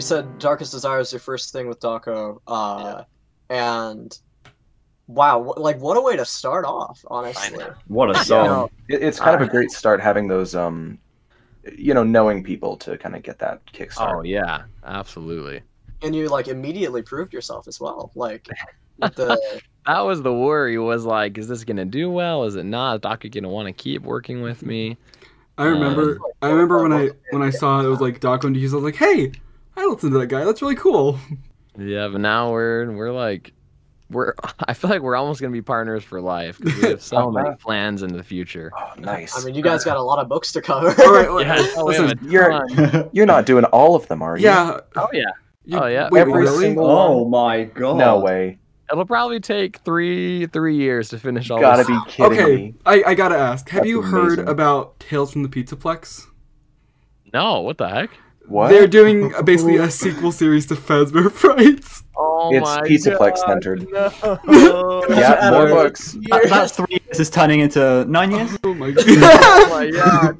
said Darkest Desire is your first thing with Dawko, uh, and wow, wh- like what a way to start off, honestly. What a Yeah. song. It, it's kind of a great start having those, um, you know, knowing people to kind of get that kickstart. Oh yeah, absolutely. And you like immediately proved yourself as well, like with the That was the worry. Was like, is this gonna do well? Is it not? Is Doc gonna want to keep working with me? I remember. Um, I remember when I when I saw it was like Doc and Hughes. I was like, hey, I listened to that guy. That's really cool. Yeah, but now we're we're like, we're. I feel like we're almost gonna be partners for life because we have so many plans in the future. Oh, nice. I mean, you guys got a lot of books to cover. All right, well, Yeah, oh, listen. You're- You're not doing all of them, are you? Yeah. Oh yeah. you- Oh, yeah. Wait, Every really? single Oh my god. No way. It'll probably take three three years to finish all Gotta this. be kidding Okay, me. I, I gotta ask. Have That's you heard amazing. about Tales from the Pizzaplex? No, what the heck? What? They're doing uh, basically a sequel series to Fazbear Frights. Oh It's my Pizzaplex God, centered. No. yeah, more books. That, that's three years is turning into nine years. Oh my oh my god.